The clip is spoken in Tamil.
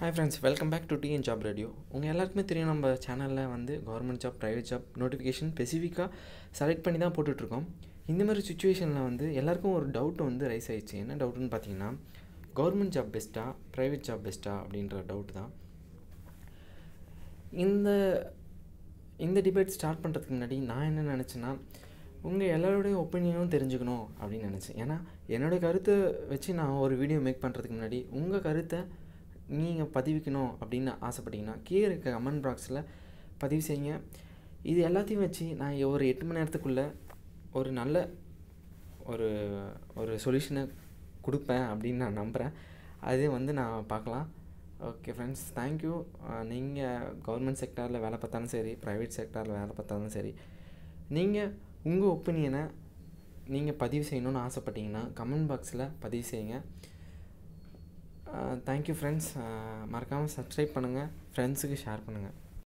Hi friends welcome back to TN job radio உங்கள் எல்லாருக்குமே தெரியும் நம்ம சேனலில் வந்து government job private job notification ஸ்பெசிஃபிக்காக செலக்ட் பண்ணி தான் போட்டுட்ருக்கோம். இந்த மாதிரி சுச்சுவேஷனில் வந்து எல்லாருக்கும் ஒரு டவுட் வந்து ரைஸ் ஆயிடுச்சு. என்ன டவுட்னு பார்த்தீங்கன்னா கவர்மெண்ட் ஜாப் பெஸ்ட்டாக ப்ரைவேட் ஜாப் பெஸ்ட்டாக அப்படின்ற டவுட் தான். இந்த இந்த டிபேட் ஸ்டார்ட் பண்ணுறதுக்கு முன்னாடி நான் என்ன நினச்சேன்னா உங்கள் எல்லாருடைய ஒப்பீனியனும் தெரிஞ்சுக்கணும் அப்படின்னு நினச்சேன். ஏன்னா என்னோடய கருத்தை வச்சு நான் ஒரு வீடியோ மேக் பண்ணுறதுக்கு முன்னாடி உங்கள் கருத்தை நீங்கள் பதிவிக்கணும் அப்படின்னு ஆசைப்பட்டீங்கன்னா கீழே இருக்க கமெண்ட் பாக்ஸில் பதிவு செய்யுங்க. இது எல்லாத்தையும் வச்சு நான் ஒரு எட்டு மணி நேரத்துக்குள்ளே ஒரு நல்ல ஒரு ஒரு சொல்யூஷனை கொடுப்பேன் அப்படின்னு நான் நம்புகிறேன் அது வந்து நான் பார்க்கலாம். ஓகே ஃப்ரெண்ட்ஸ் தேங்க்யூ நீங்கள் கவர்மெண்ட் செக்டாரில் வேலை பார்த்தாலும் சரி ப்ரைவேட் செக்டாரில் வேலை பார்த்தாலும் சரி நீங்கள் உங்கள் ஒப்பீனியனை நீங்கள் பதிவு செய்யணும்னு ஆசைப்பட்டீங்கன்னா கமெண்ட் பாக்ஸில் பதிவு செய்யுங்க. Uh, தேங்க்யூ ஃப்ரெண்ட்ஸ் uh, மறக்காமல் சப்ஸ்கிரைப் பண்ணுங்கள் ஃப்ரெண்ட்ஸுக்கு ஷேர் பண்ணுங்கள்